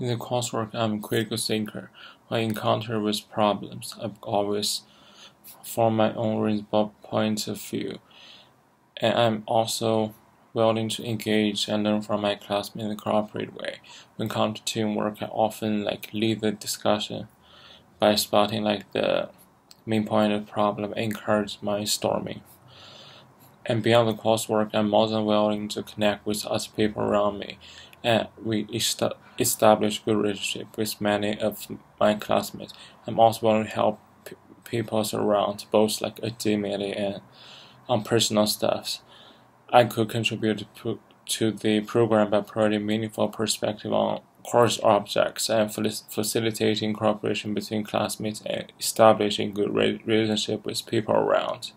In the coursework, I'm a critical thinker. When I encounter with problems, I always form my own reasonable point of view, and I'm also willing to engage and learn from my classmates in a cooperative way. When it comes to teamwork, I often like lead the discussion by spotting like the main point of problem and encourage my storming. And beyond the coursework, I'm more than willing to connect with other people around me and we establish good relationship with many of my classmates. I'm also willing to help people around, both like academically and on personal stuff. I could contribute to the program by providing meaningful perspective on course objects and facilitating cooperation between classmates and establishing good relationship with people around.